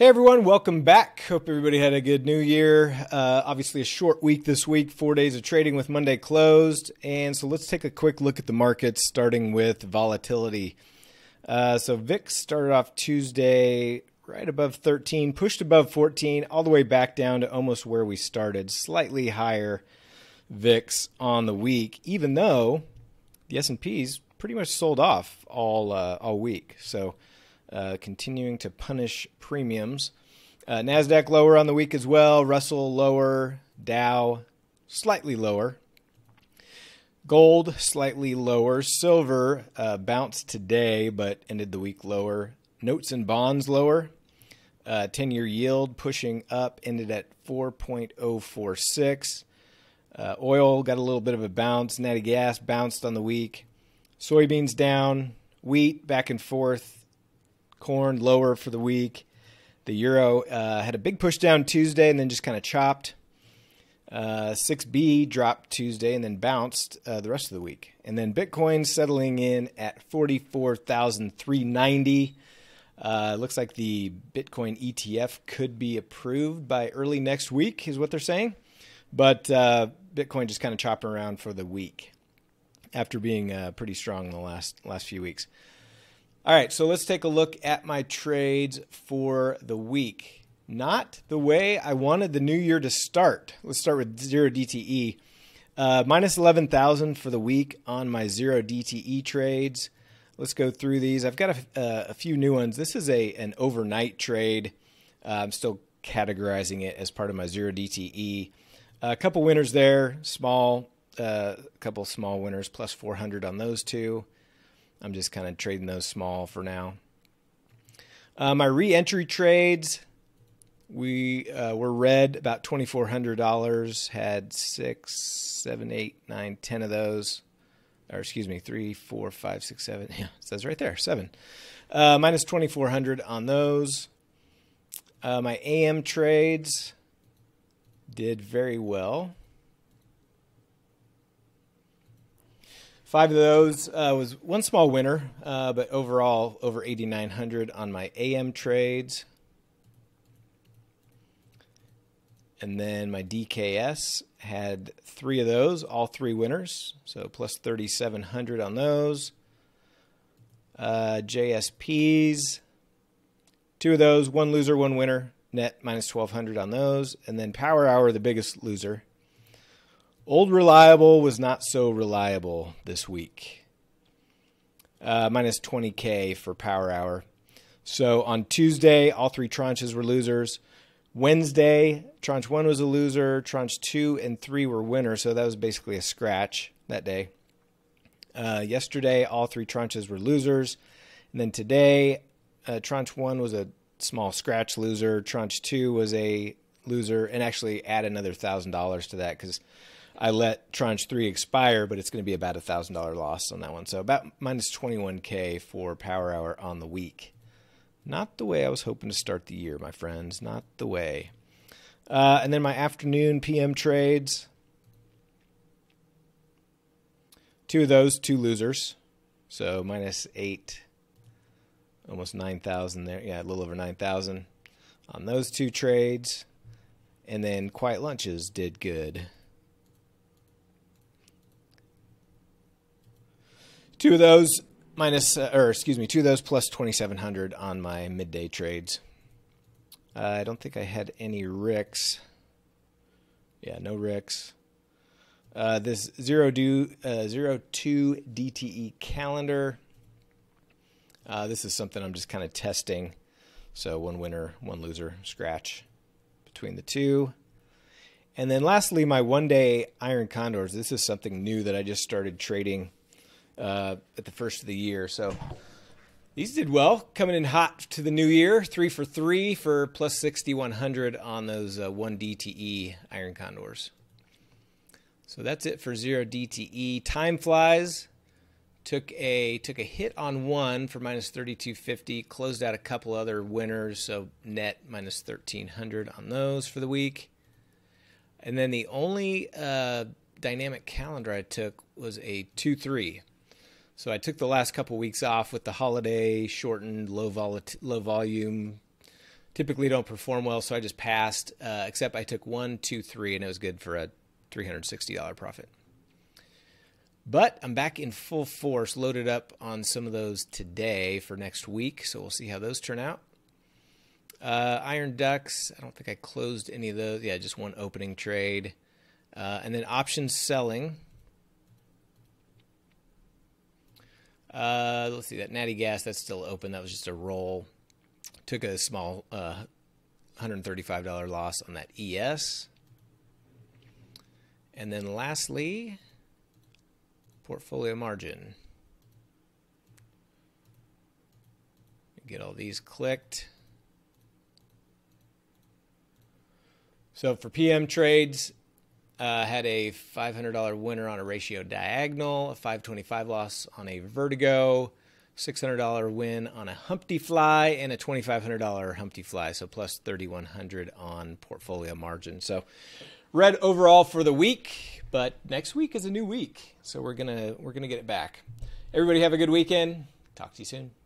Hey everyone, welcome back. Hope everybody had a good new year. Uh, obviously, a short week this week, four days of trading with Monday closed. And so let's take a quick look at the markets, starting with volatility. Uh, so VIX started off Tuesday right above 13, pushed above 14, all the way back down to almost where we started, slightly higher VIX on the week, even though the S&P's pretty much sold off all uh, all week. So uh, continuing to punish premiums. Uh, NASDAQ lower on the week as well. Russell lower. Dow slightly lower. Gold slightly lower. Silver uh, bounced today but ended the week lower. Notes and bonds lower. 10 uh, year yield pushing up, ended at 4.046. Uh, oil got a little bit of a bounce. Natty gas bounced on the week. Soybeans down. Wheat back and forth corn lower for the week. The euro uh, had a big push down Tuesday and then just kind of chopped. Uh, 6B dropped Tuesday and then bounced uh, the rest of the week. And then Bitcoin settling in at 44,390. Uh, looks like the Bitcoin ETF could be approved by early next week, is what they're saying. But uh, Bitcoin just kind of chopping around for the week after being uh, pretty strong in the last last few weeks. All right, so let's take a look at my trades for the week. Not the way I wanted the new year to start. Let's start with zero DTE. Uh, minus 11,000 for the week on my zero DTE trades. Let's go through these. I've got a, uh, a few new ones. This is a an overnight trade. Uh, I'm still categorizing it as part of my zero DTE. a couple winners there, small, uh, a couple small winners, plus 400 on those two. I'm just kind of trading those small for now. Uh, my re-entry trades, we uh, were red about twenty four hundred dollars. Had six, seven, eight, nine, ten of those, or excuse me, three, four, five, six, seven. Yeah, it says right there, seven. Uh, minus twenty four hundred on those. Uh, my AM trades did very well. Five of those uh, was one small winner, uh, but overall over 8,900 on my AM trades. And then my DKS had three of those, all three winners, so plus 3,700 on those. Uh, JSPs, two of those, one loser, one winner, net minus 1,200 on those. And then Power Hour, the biggest loser, Old reliable was not so reliable this week. Uh, minus 20K for power hour. So on Tuesday, all three tranches were losers. Wednesday, tranche one was a loser. Tranche two and three were winners. So that was basically a scratch that day. Uh, yesterday, all three tranches were losers. And then today, uh, tranche one was a small scratch loser. Tranche two was a loser. And actually, add another $1,000 to that because I let tranche three expire, but it's going to be about a thousand dollar loss on that one. So about minus 21k for power hour on the week. Not the way I was hoping to start the year, my friends. Not the way. Uh, and then my afternoon PM trades. Two of those, two losers. So minus eight, almost 9,000 there. Yeah, a little over 9,000 on those two trades. And then quiet lunches did good. Two of those minus, uh, or excuse me, two of those plus 2,700 on my midday trades. Uh, I don't think I had any Ricks. Yeah, no Ricks. Uh, this zero do uh, zero two DTE calendar. Uh, this is something I'm just kind of testing. So one winner, one loser, scratch between the two. And then lastly, my one day iron condors. This is something new that I just started trading uh, at the first of the year. So these did well, coming in hot to the new year. Three for three for plus 6,100 on those uh, 1 DTE iron condors. So that's it for zero DTE. Time flies. Took a took a hit on one for minus 3250. Closed out a couple other winners, so net minus 1300 on those for the week. And then the only uh, dynamic calendar I took was a 2 3. So I took the last couple weeks off with the holiday shortened, low vol- low volume typically don't perform well, so I just passed. Uh, except I took one, two, three, and it was good for a $360 profit. But I'm back in full force, loaded up on some of those today for next week, so we'll see how those turn out. Uh, Iron Ducks, I don't think I closed any of those. Yeah, just one opening trade. Uh, and then options selling. Uh, let's see, that Natty Gas, that's still open. That was just a roll. Took a small uh, $135 loss on that ES. And then lastly, portfolio margin. Get all these clicked. So for PM trades, uh, had a $500 winner on a ratio diagonal, a 525 loss on a vertigo, $600 win on a Humpty Fly, and a $2,500 Humpty Fly. So plus 3,100 on portfolio margin. So red overall for the week, but next week is a new week, so we're gonna we're gonna get it back. Everybody have a good weekend. Talk to you soon.